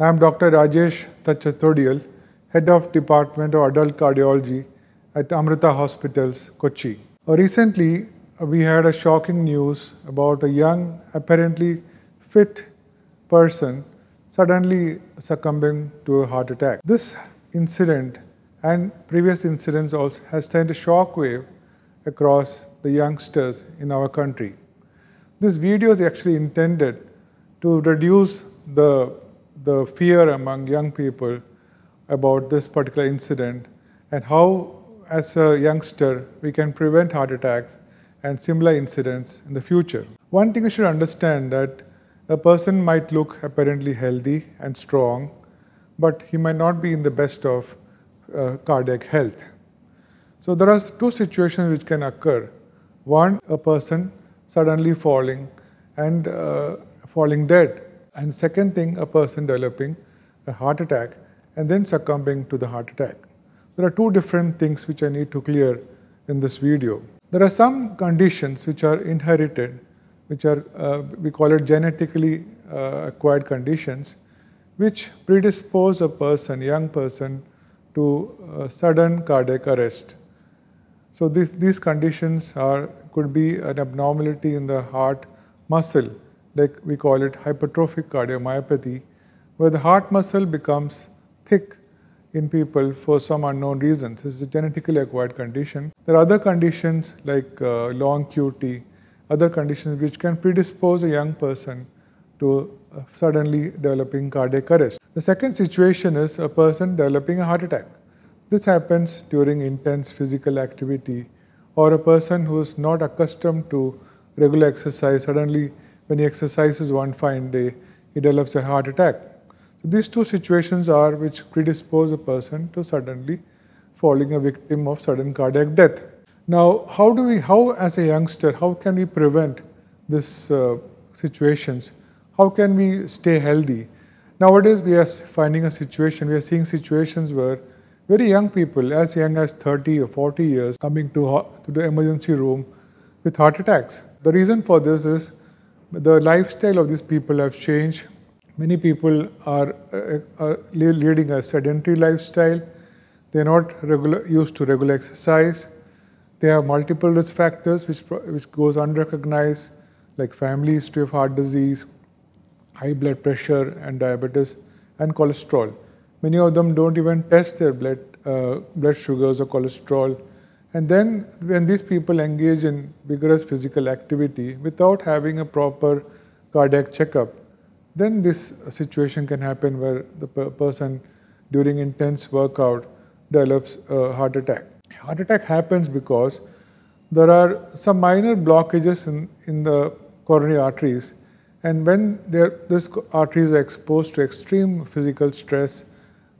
I am Dr. Rajesh Thachathodiyil, Head of Department of Adult Cardiology at Amrita Hospitals, Kochi. Uh, recently, uh, we had a shocking news about a young, apparently fit person suddenly succumbing to a heart attack. This incident and previous incidents also has sent a shock wave across the youngsters in our country. This video is actually intended to reduce the, the fear among young people about this particular incident and how as a youngster we can prevent heart attacks and similar incidents in the future. One thing you should understand that a person might look apparently healthy and strong, but he might not be in the best of uh, cardiac health. So there are two situations which can occur. One, a person suddenly falling and uh, falling dead. And second thing, a person developing a heart attack and then succumbing to the heart attack. There are two different things which I need to clear in this video. There are some conditions which are inherited, which are, uh, we call it genetically uh, acquired conditions, which predispose a person, young person, to uh, sudden cardiac arrest. So these, these conditions are, could be an abnormality in the heart muscle, like we call it hypertrophic cardiomyopathy, where the heart muscle becomes thick in people for some unknown reasons. This is a genetically acquired condition. There are other conditions like uh, long QT, other conditions which can predispose a young person to suddenly developing cardiac arrest. The second situation is a person developing a heart attack. This happens during intense physical activity or a person who is not accustomed to regular exercise, suddenly when he exercises one fine day, he develops a heart attack. So these two situations are which predispose a person to suddenly falling a victim of sudden cardiac death. Now, how do we, how as a youngster, how can we prevent these uh, situations? How can we stay healthy? Nowadays, we are finding a situation, we are seeing situations where very young people, as young as 30 or 40 years, coming to, to the emergency room with heart attacks. The reason for this is the lifestyle of these people have changed. Many people are, uh, uh, leading a sedentary lifestyle. They are not regular, used to regular exercise. They have multiple risk factors which, which goes unrecognized, like family history of heart disease, high blood pressure and diabetes, and cholesterol. Many of them don't even test their blood, uh, blood sugars or cholesterol and then when these people engage in vigorous physical activity without having a proper cardiac checkup, then this situation can happen where the person during intense workout develops a heart attack. Heart attack happens because there are some minor blockages in, in the coronary arteries and when this arteries are exposed to extreme physical stress,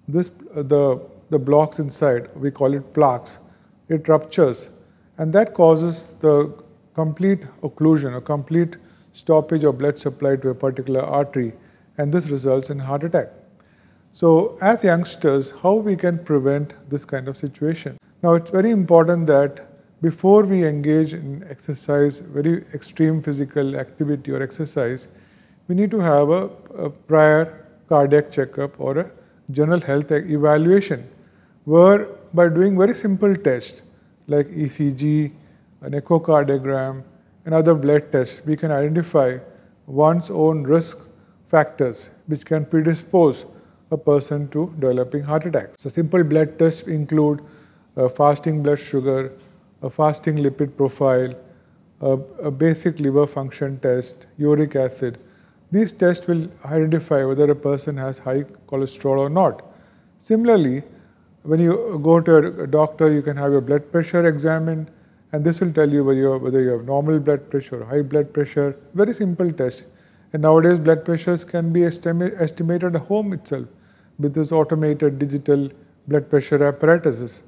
this, the, the blocks inside, we call it plaques, it ruptures and that causes the complete occlusion, a complete stoppage of blood supply to a particular artery and this results in heart attack. So as youngsters, how we can prevent this kind of situation? Now it's very important that before we engage in exercise, very extreme physical activity or exercise, we need to have a, a prior cardiac checkup or a general health evaluation where by doing very simple tests like ECG, an echocardiogram, and other blood tests, we can identify one's own risk factors which can predispose a person to developing heart attacks. So simple blood tests include a fasting blood sugar, a fasting lipid profile, a, a basic liver function test, uric acid. These tests will identify whether a person has high cholesterol or not. Similarly, when you go to a doctor, you can have your blood pressure examined, and this will tell you whether you, have, whether you have normal blood pressure or high blood pressure. Very simple test. And nowadays, blood pressures can be estima estimated at home itself with this automated digital blood pressure apparatuses.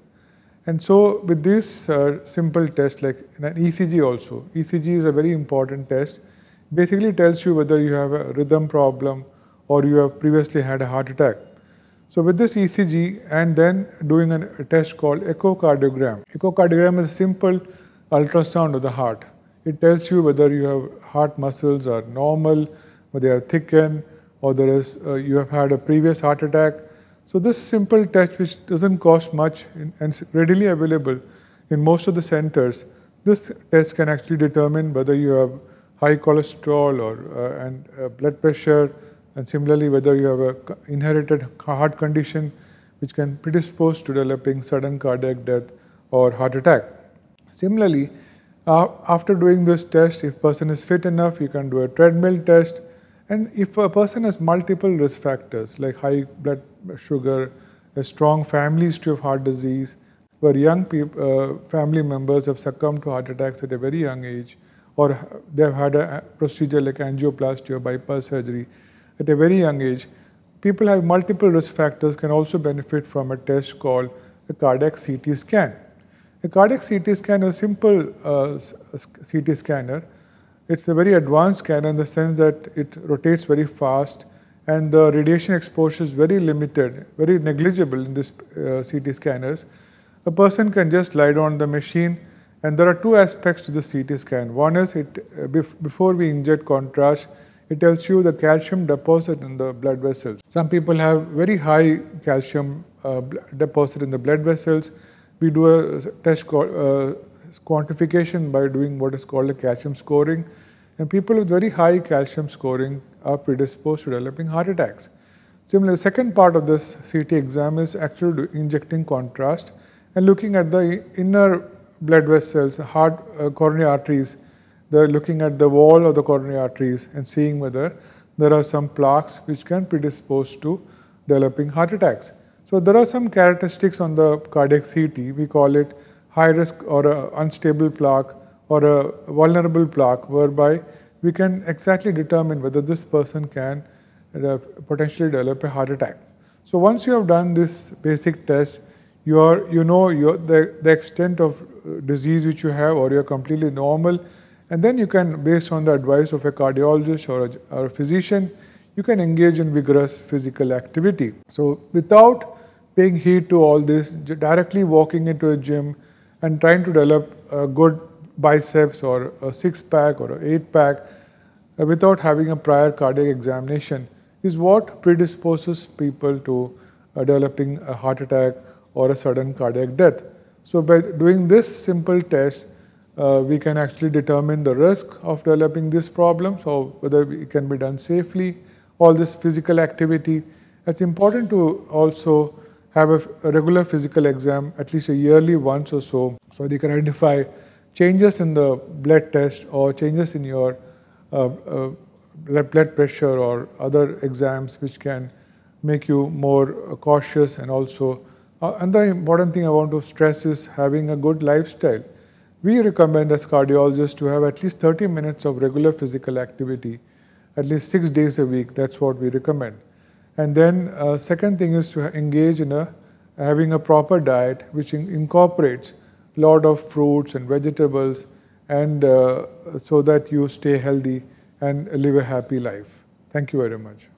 And so, with this uh, simple test, like an ECG also, ECG is a very important test. Basically, tells you whether you have a rhythm problem or you have previously had a heart attack. So with this ECG and then doing a test called echocardiogram. Echocardiogram is a simple ultrasound of the heart. It tells you whether you have heart muscles are normal, whether they are thickened, or there is, uh, you have had a previous heart attack. So this simple test which doesn't cost much and is readily available in most of the centers, this test can actually determine whether you have high cholesterol or uh, and uh, blood pressure and similarly whether you have a inherited heart condition which can predispose to developing sudden cardiac death or heart attack. Similarly, uh, after doing this test, if person is fit enough, you can do a treadmill test. And if a person has multiple risk factors like high blood sugar, a strong family history of heart disease, where young uh, family members have succumbed to heart attacks at a very young age, or they've had a procedure like angioplasty or bypass surgery at a very young age, people have multiple risk factors can also benefit from a test called a cardiac CT scan. A cardiac CT scan is a simple uh, CT scanner. It's a very advanced scanner in the sense that it rotates very fast and the radiation exposure is very limited, very negligible in these uh, CT scanners. A person can just lie down on the machine and there are two aspects to the CT scan. One is it uh, before we inject contrast, it tells you the calcium deposit in the blood vessels. Some people have very high calcium uh, deposit in the blood vessels we do a test uh, quantification by doing what is called a calcium scoring. And people with very high calcium scoring are predisposed to developing heart attacks. Similarly, the second part of this CT exam is actually injecting contrast and looking at the inner blood vessels, heart, uh, coronary arteries. They're looking at the wall of the coronary arteries and seeing whether there are some plaques which can predispose to developing heart attacks. So there are some characteristics on the cardiac CT. We call it high risk or unstable plaque or a vulnerable plaque whereby we can exactly determine whether this person can uh, potentially develop a heart attack. So once you have done this basic test, you, are, you know your, the, the extent of uh, disease which you have or you're completely normal and then you can, based on the advice of a cardiologist or a, or a physician, you can engage in vigorous physical activity. So without paying heed to all this, directly walking into a gym and trying to develop a good biceps or a six pack or an eight pack uh, without having a prior cardiac examination is what predisposes people to uh, developing a heart attack or a sudden cardiac death. So by doing this simple test, uh, we can actually determine the risk of developing this problem, so whether it can be done safely, all this physical activity. It's important to also have a, a regular physical exam at least a yearly once or so so they can identify changes in the blood test or changes in your uh, uh, blood pressure or other exams which can make you more cautious and also uh, and the important thing I want to stress is having a good lifestyle. We recommend as cardiologists to have at least 30 minutes of regular physical activity at least six days a week. That's what we recommend. And then uh, second thing is to engage in a having a proper diet which in incorporates a lot of fruits and vegetables and uh, so that you stay healthy and live a happy life. Thank you very much.